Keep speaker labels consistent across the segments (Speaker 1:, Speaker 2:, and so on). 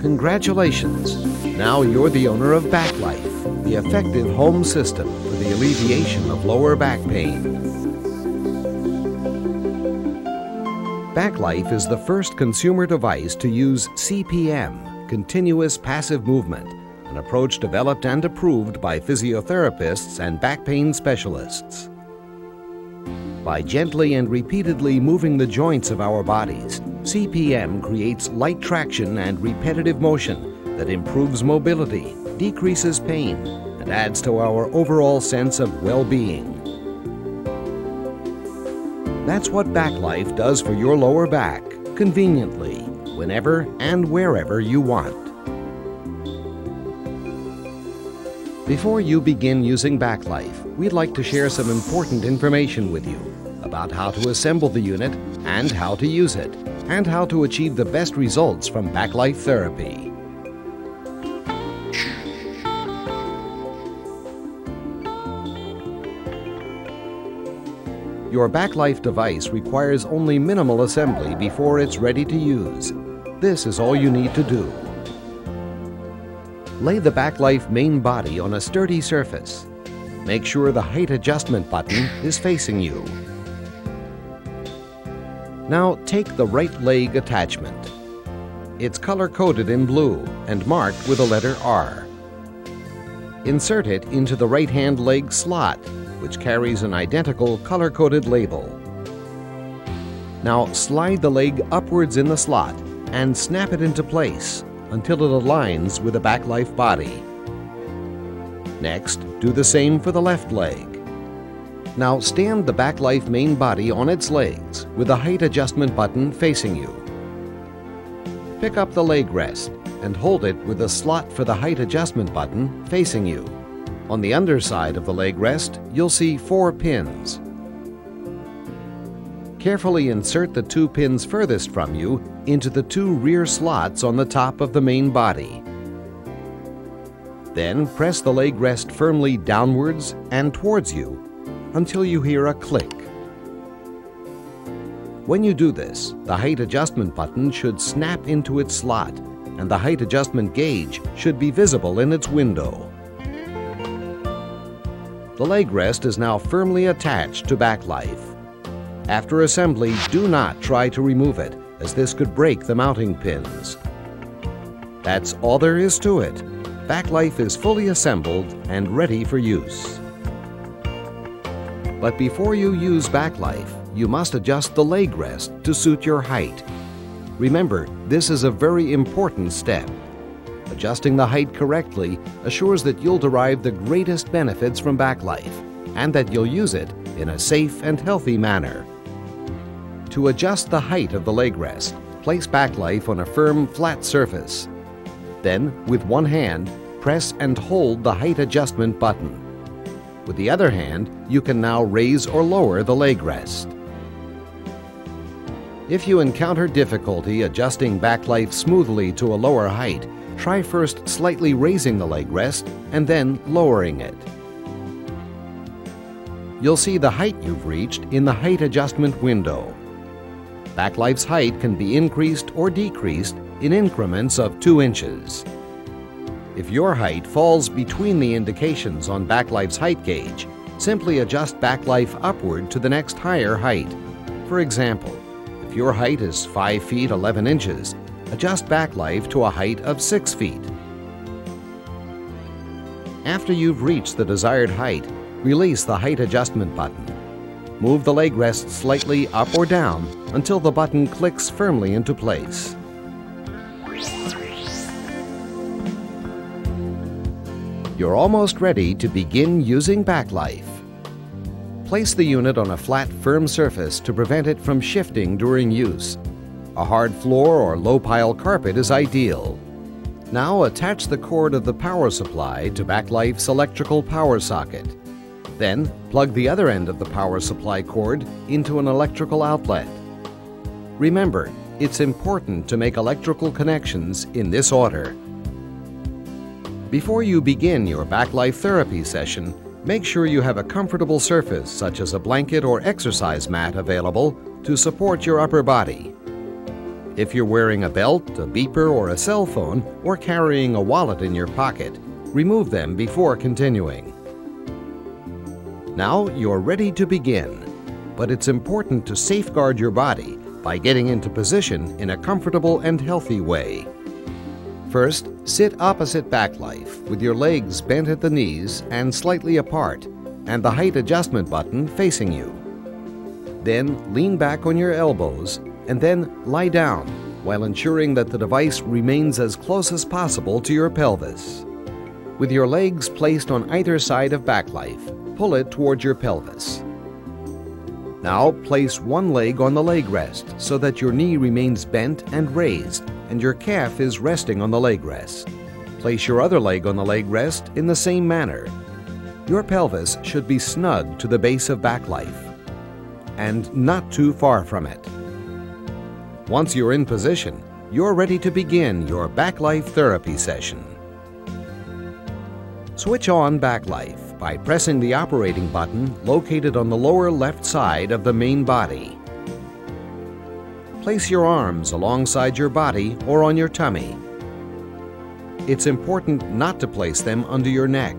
Speaker 1: Congratulations! Now you're the owner of Backlife, the effective home system for the alleviation of lower back pain. Backlife is the first consumer device to use CPM, continuous passive movement, an approach developed and approved by physiotherapists and back pain specialists. By gently and repeatedly moving the joints of our bodies, CPM creates light traction and repetitive motion that improves mobility, decreases pain, and adds to our overall sense of well-being. That's what Backlife does for your lower back, conveniently, whenever and wherever you want. Before you begin using Backlife, we'd like to share some important information with you about how to assemble the unit and how to use it, and how to achieve the best results from Backlife therapy. Your Backlife device requires only minimal assembly before it's ready to use. This is all you need to do. Lay the Backlife main body on a sturdy surface. Make sure the height adjustment button is facing you. Now take the right leg attachment. It's color-coded in blue and marked with the letter R. Insert it into the right-hand leg slot, which carries an identical color-coded label. Now slide the leg upwards in the slot and snap it into place until it aligns with the Backlife body. Next, do the same for the left leg. Now stand the Backlife main body on its legs with the height adjustment button facing you. Pick up the leg rest and hold it with the slot for the height adjustment button facing you. On the underside of the leg rest, you'll see four pins. Carefully insert the two pins furthest from you into the two rear slots on the top of the main body. Then press the leg rest firmly downwards and towards you until you hear a click. When you do this, the height adjustment button should snap into its slot and the height adjustment gauge should be visible in its window. The leg rest is now firmly attached to Backlife. After assembly, do not try to remove it, as this could break the mounting pins. That's all there is to it. Backlife is fully assembled and ready for use. But before you use Backlife, you must adjust the leg rest to suit your height. Remember, this is a very important step. Adjusting the height correctly assures that you'll derive the greatest benefits from Backlife and that you'll use it in a safe and healthy manner. To adjust the height of the leg rest, place Backlife on a firm, flat surface. Then, with one hand, press and hold the height adjustment button. With the other hand, you can now raise or lower the leg rest. If you encounter difficulty adjusting Backlife smoothly to a lower height, try first slightly raising the leg rest and then lowering it. You'll see the height you've reached in the height adjustment window. Backlife's height can be increased or decreased in increments of 2 inches. If your height falls between the indications on Backlife's height gauge, simply adjust Backlife upward to the next higher height. For example, if your height is 5 feet 11 inches, adjust Backlife to a height of 6 feet. After you've reached the desired height, release the height adjustment button. Move the leg rest slightly up or down until the button clicks firmly into place. You're almost ready to begin using Backlife. Place the unit on a flat, firm surface to prevent it from shifting during use. A hard floor or low-pile carpet is ideal. Now attach the cord of the power supply to Backlife's electrical power socket. Then, plug the other end of the power supply cord into an electrical outlet. Remember, it's important to make electrical connections in this order. Before you begin your Backlife therapy session, make sure you have a comfortable surface such as a blanket or exercise mat available to support your upper body. If you're wearing a belt, a beeper, or a cell phone, or carrying a wallet in your pocket, remove them before continuing. Now you're ready to begin, but it's important to safeguard your body by getting into position in a comfortable and healthy way. First, sit opposite Backlife with your legs bent at the knees and slightly apart, and the height adjustment button facing you. Then lean back on your elbows and then lie down while ensuring that the device remains as close as possible to your pelvis. With your legs placed on either side of Backlife, pull it towards your pelvis. Now place one leg on the leg rest so that your knee remains bent and raised and your calf is resting on the leg rest. Place your other leg on the leg rest in the same manner. Your pelvis should be snug to the base of Backlife and not too far from it. Once you're in position, you're ready to begin your Backlife therapy session. Switch on Backlife by pressing the operating button located on the lower left side of the main body. Place your arms alongside your body or on your tummy. It's important not to place them under your neck.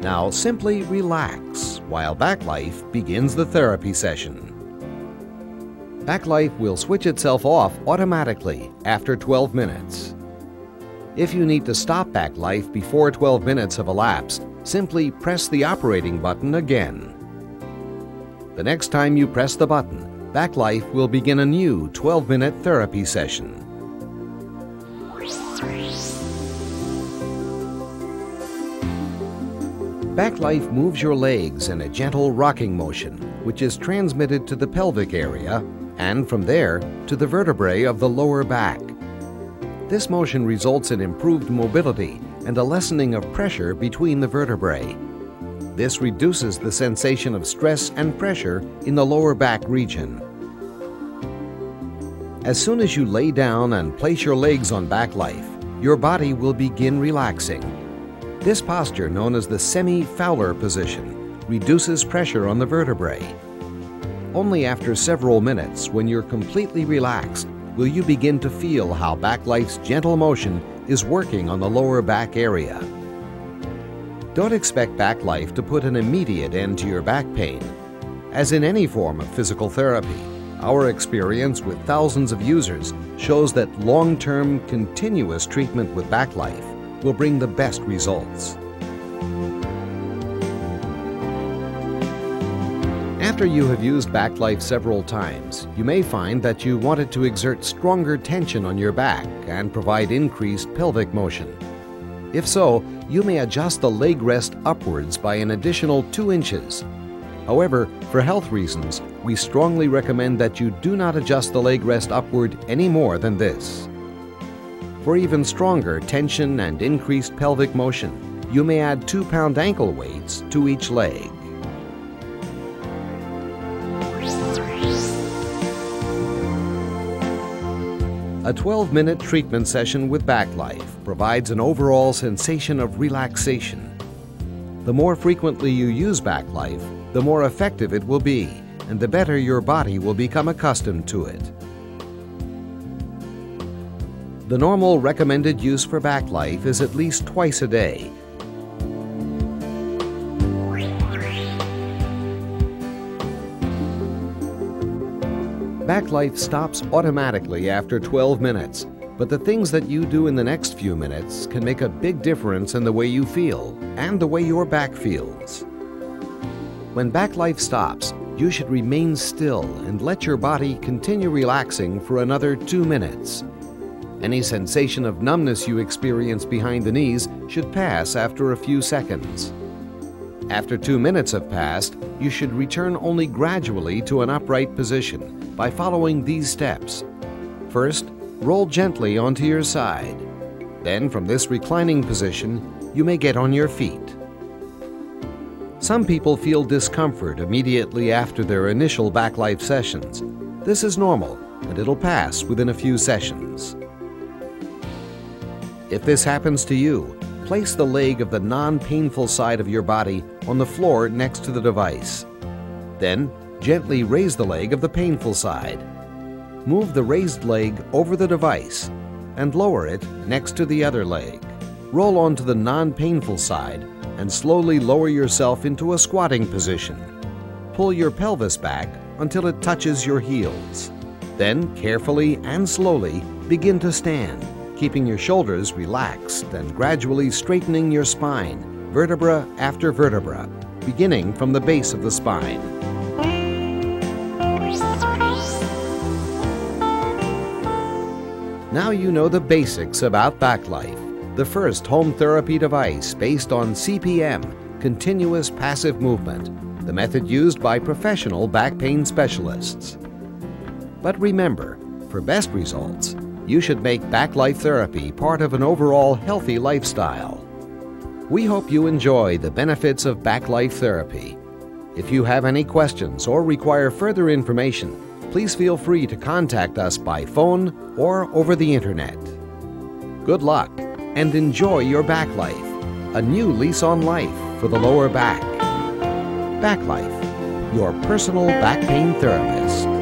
Speaker 1: Now simply relax while Backlife begins the therapy session. Backlife will switch itself off automatically after 12 minutes. If you need to stop Backlife before 12 minutes have elapsed, simply press the operating button again. The next time you press the button, Backlife will begin a new 12-minute therapy session. Backlife moves your legs in a gentle rocking motion, which is transmitted to the pelvic area and from there to the vertebrae of the lower back. This motion results in improved mobility and a lessening of pressure between the vertebrae. This reduces the sensation of stress and pressure in the lower back region. As soon as you lay down and place your legs on Backlife, your body will begin relaxing. This posture, known as the semi-Fowler position, reduces pressure on the vertebrae. Only after several minutes, when you're completely relaxed, will you begin to feel how Backlife's gentle motion is working on the lower back area. Don't expect Backlife to put an immediate end to your back pain. As in any form of physical therapy, our experience with thousands of users shows that long-term, continuous treatment with Backlife will bring the best results. After you have used Backlife several times, you may find that you wanted to exert stronger tension on your back and provide increased pelvic motion. If so, you may adjust the leg rest upwards by an additional 2 inches. However, for health reasons, we strongly recommend that you do not adjust the leg rest upward any more than this. For even stronger tension and increased pelvic motion, you may add 2 pound ankle weights to each leg. A 12-minute treatment session with Backlife provides an overall sensation of relaxation. The more frequently you use Backlife, the more effective it will be, and the better your body will become accustomed to it. The normal recommended use for Backlife is at least twice a day, Backlife stops automatically after 12 minutes, but the things that you do in the next few minutes can make a big difference in the way you feel and the way your back feels. When Backlife stops, you should remain still and let your body continue relaxing for another two minutes. Any sensation of numbness you experience behind the knees should pass after a few seconds. After two minutes have passed, you should return only gradually to an upright position by following these steps. First, roll gently onto your side. Then, from this reclining position, you may get on your feet. Some people feel discomfort immediately after their initial Backlife sessions. This is normal, and it'll pass within a few sessions. If this happens to you, place the leg of the non-painful side of your body on the floor next to the device. Then, gently raise the leg of the painful side. move the raised leg over the device and lower it next to the other leg. Roll onto the non-painful side and slowly lower yourself into a squatting position. Pull your pelvis back until it touches your heels. Then, carefully and slowly, begin to stand, keeping your shoulders relaxed and gradually straightening your spine, vertebra after vertebra, beginning from the base of the spine. Now you know the basics about BackLife, the first home therapy device based on CPM, continuous passive movement, the method used by professional back pain specialists. But remember, for best results, you should make BackLife therapy part of an overall healthy lifestyle. We hope you enjoy the benefits of BackLife therapy. If you have any questions or require further information, please feel free to contact us by phone or over the internet. Good luck and enjoy your back life, a new lease on life for the lower back. BackLife, your personal back pain therapist.